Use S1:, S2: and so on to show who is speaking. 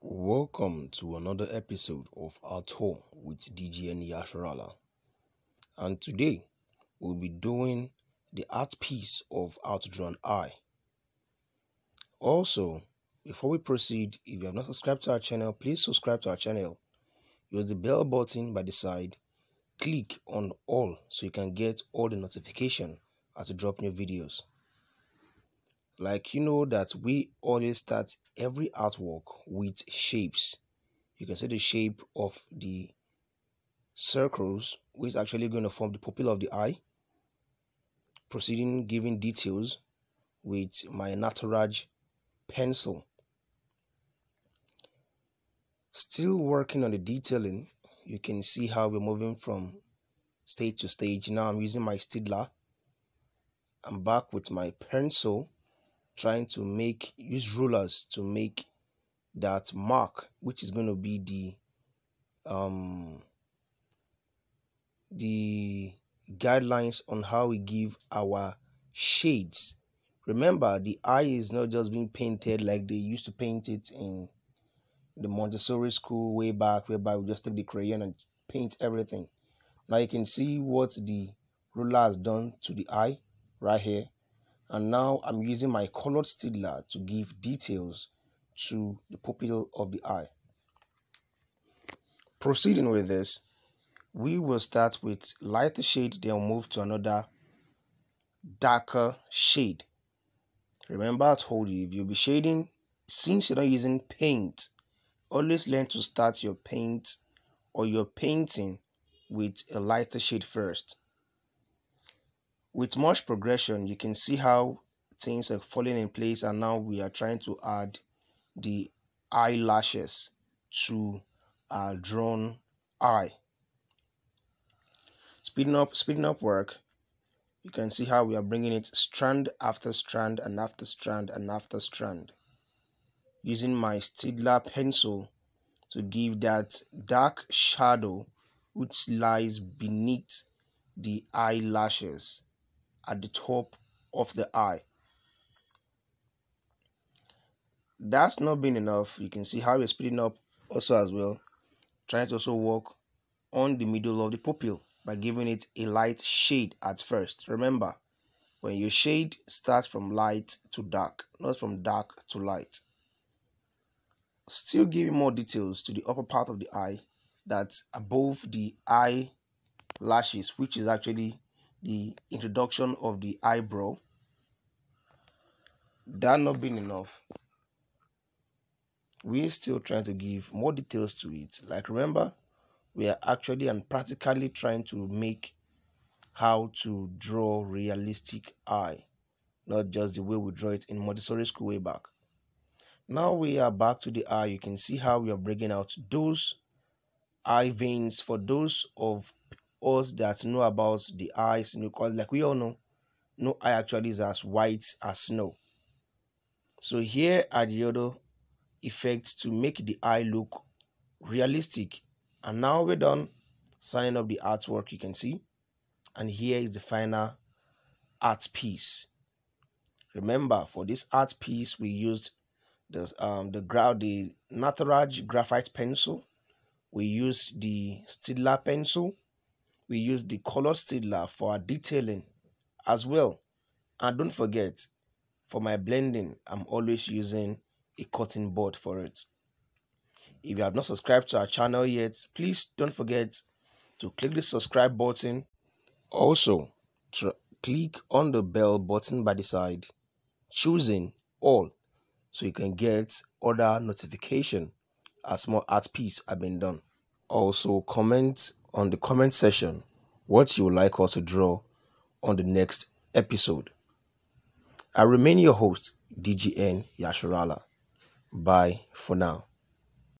S1: Welcome to another episode of Art Home with DGN Yasharahla. And today we'll be doing the art piece of to Eye. Also, before we proceed, if you have not subscribed to our channel, please subscribe to our channel. Use the bell button by the side. Click on all so you can get all the notification as we drop new videos like you know that we always start every artwork with shapes. You can see the shape of the circles which is actually going to form the pupil of the eye. Proceeding giving details with my Nataraj pencil. Still working on the detailing you can see how we're moving from stage to stage. Now i'm using my Staedtler i'm back with my pencil trying to make use rulers to make that mark which is going to be the um the guidelines on how we give our shades. Remember the eye is not just being painted like they used to paint it in the montessori school way back whereby we just take the crayon and paint everything. Now you can see what the ruler has done to the eye right here and now I'm using my colored Staedtler to give details to the pupil of the eye. Proceeding with this, we will start with lighter shade then move to another darker shade. Remember I told you if you'll be shading, since you're not using paint, always learn to start your paint or your painting with a lighter shade first. With much progression, you can see how things are falling in place and now we are trying to add the eyelashes to our drawn eye. Speeding up, speeding up work, you can see how we are bringing it strand after strand and after strand and after strand. Using my Staedtler pencil to give that dark shadow which lies beneath the eyelashes at the top of the eye. That's not been enough. You can see how we're speeding up also as well. Trying to also work on the middle of the pupil by giving it a light shade at first. Remember, when you shade, start from light to dark, not from dark to light. Still giving more details to the upper part of the eye that's above the eye lashes, which is actually the introduction of the eyebrow. That not being enough, we're still trying to give more details to it. Like remember, we are actually and practically trying to make how to draw realistic eye, not just the way we draw it in Montessori school way back. Now we are back to the eye. You can see how we are bringing out those eye veins for those of us that know about the eyes because like we all know no eye actually is as white as snow. So here are the other effects to make the eye look realistic. And now we're done signing up the artwork you can see. And here is the final art piece. Remember for this art piece we used the um the ground the Nataraj graphite pencil. We used the Staedtler pencil we use the color Staedtler for our detailing as well. And don't forget, for my blending, I'm always using a cutting board for it. If you have not subscribed to our channel yet, please don't forget to click the subscribe button. Also, click on the bell button by the side, choosing all so you can get other notification as more art piece have been done. Also, comment on the comment section what you would like us to draw on the next episode. I remain your host, DGN Yasharahla. Bye for now.